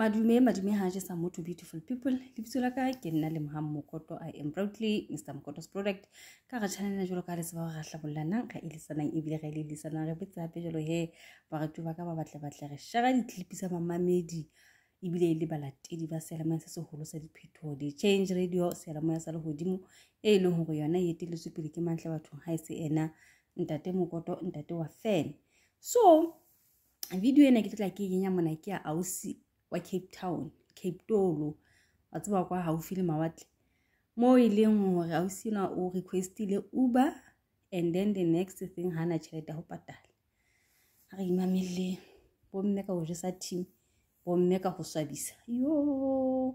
madume madume ha je sa motho beautiful people lebitso la ka ke nna le mohang mokoto i am proudly mr mokoto's product ka re channel jalo ka le tseba ga hlabollanang ga ilisanang e bile ga ile lisanang re botsa pe jalo he ba re tuba ka ba batle batle re share di clip sa mamamedi e bile e le balatedi ba sela mo se se holo sa diphetho di change radio sela mo ya sa le hodimo e ile ho go yona yete le tsupile ke mantle bathong ha e se ena ntate mokoto ntate wa fan so video ena ke tla ke kenya mona ke ya ausi wa cape town cape tolo wa tseba kwa gaufi le mawatle mo e leng gore ausi ena o requestile uber and then the next thing ga na tšhelete ya go patala a re imamelele bomme ka go jesa team bomme ka go swabisa yoo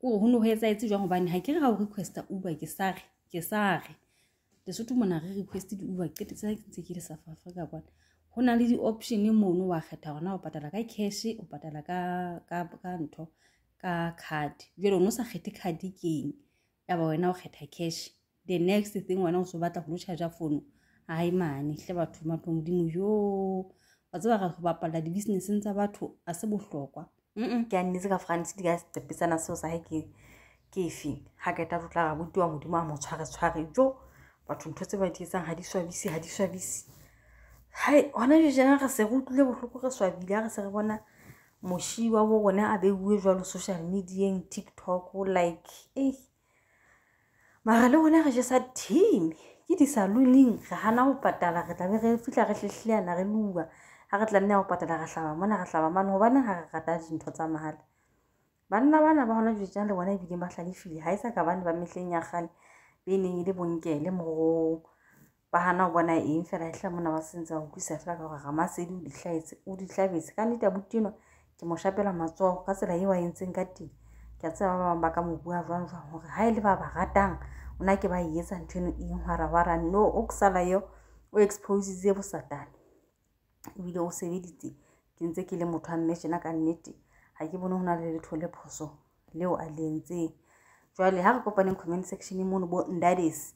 kore go ne go etsaetse jwang gobane ga ke re ga o requesta uber ke sare ke sare lesotho mona re request di-uber qete tsa ntse ke le south africa kwana go na le di-option mono wa kgetha gona o patala ka cash o patala ka ntho ka card jalo o ne o sa kgethe card keng yaba wena o kgetha cash the next thing wena o so batla go lo charge fono ai mane hle batho matlho modimo yo wa tseba ga go bapala di-businesseng tsa batho a se bohlokwa ke a nnetse ka france di ka sepesana seo sa ge ke ke efe ga ke ta totla ga botiwa modimo a mo tshwaretshware jo batho ntho tse ba di etsang ga di swabise ga di swabise hai gona jo jena re se re utlwile botlhoko re swabile ga re se re bona moši wa bo rone a beuwe jwalo social medieng tiktok like e mara le gone re jesa team ke disalooning re gana go patala re tlabe re fitlha re tlhetlheyana re lua ga re tla nne go patala re tlhaba mona re tlhaba mane gobaneng ga re rata dintho tsa magale banna bana ba gona dijang le bona ebileng ba tlhalefile ga e sa ka bane ba metlheng ya gale be e neng e le bonkele mogoo ba gana go bona eng fela e tla mona ba sentse ba utlwisa fela ka gore ga masedi o di tlabetse ka nnete a botino ke mo shapela matsogo ka tsela e wa entseng ka teng ke a tseba ba bangwe ba ka mo bua jwang jwang gore ga e le ba ba ratang o na ke ba e etsa ntho eno eng gwaragwara no o ke sala yo o expositse bosatane ebile o sebeditse ke ntse ke le motho a mme jena ka nnete ga ke bone go na le letho le phoso leo a le entseng jwale ga re kopaneng comment section mono bo ndades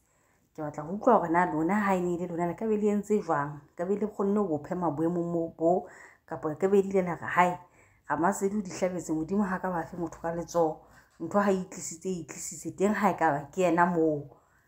ke batla go utlwa gore na lona ga e ne e le lona le ka be le entse jwang ka be le kgonne go phema boemo mo bo kapo ka be dile la re hai ga masedi o ditlhabetse modimo ga ka ba fe motho ka letsogo ntho ga e itlisitse e itlisitse teng ga e ka ba ke ena moo